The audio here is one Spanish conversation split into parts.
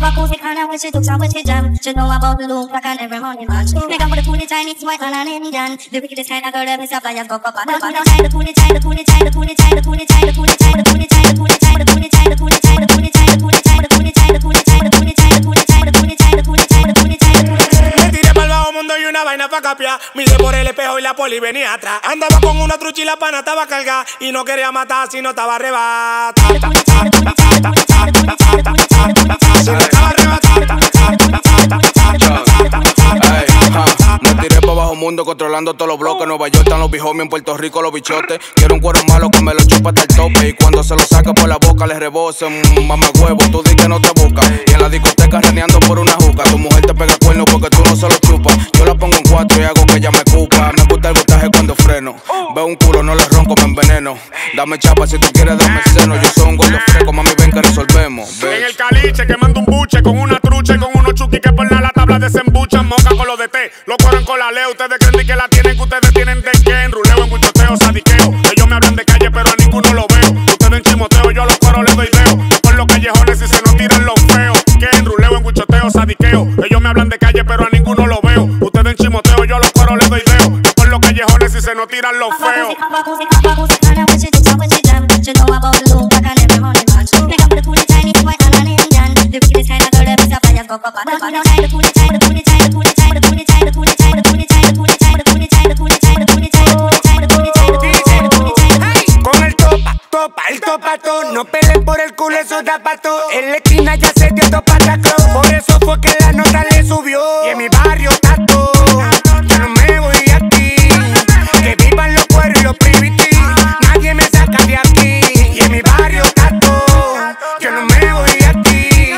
have a cozy corner where she talks out with hijab She know about the look like I never want him much Make up with a tuli Chinese white man and Indian The wickedest kind of girl ever saw flyers go pop up you. know I the tuli chai, the tuli chai, the tuli chai, the pa' capiar. Mide por el espejo y la poli venía atrás. Andaba con una trucha y la pana estaba cargada. Y no quería matar si no estaba arrebata. Si no estaba arrebata. Me tiré pa' bajo mundo controlando todos los bloques. Nueva York están los bijomis, en Puerto Rico los bichotes. Quiero un cuero malo que me lo chupa hasta el tope. Y cuando se lo saca por la boca le rebosa. Mm, Mamá huevo, tú di que no te busca. Y en la discoteca reneando por una juca. Tu mujer que ella me cupa. Me gusta el gustaje cuando freno. Veo un culo, no le ronco, me enveneno. Dame chapa si tú quieres, dame seno. Yo soy un gordo fresco, mami, ven que resolvemos. En Ven. el caliche quemando un buche con una trucha y con unos chuki que por nada la tabla desembuchan. Moca con los de té, lo corren con la leo. Ustedes creen que la tienen, que ustedes Ustedes en chimoteo, yo los cueros les doy deo. Por los callejones si se nos tiran los feos. Con el topa, topa, el topato. No peleen por el culo, eso da pato. En la esquina ya se dio topa. Por eso fue que la nota le subió. Y en mi barrio tato. Yo no me voy de aquí. Que vivan los cueros y los priviti. Nadie me saca de aquí. Y en mi barrio tato. Yo no me voy de aquí.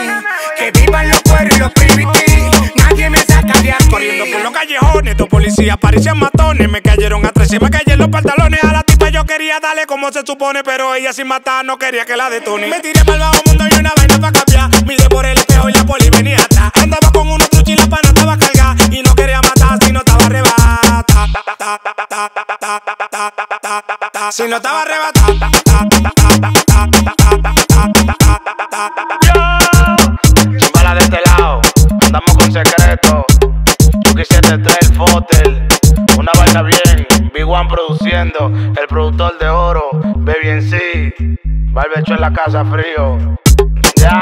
Que vivan los cueros y los priviti. Nadie me saca de aquí. Corriendo por los callejones, dos policías parecían matones. Me cayeron a tres y me cayeron los pantalones. A la yo quería darle como se supone, pero ella sin matar no quería que la detone. Me tiré para el bajo mundo y una vaina pa' cambiar. Mide por el espejo y la poli venía atrás. Andaba con una trucha y la pana estaba cargada. Y no quería matar si no estaba arrebata. Si no estaba arrebata. Chimbala de este lado, andamos con secreto. Tú quisiste traer fotel, una vaina bien. Big One produciendo, el productor de oro, Baby en sí. Barbecho en la casa frío. Ya.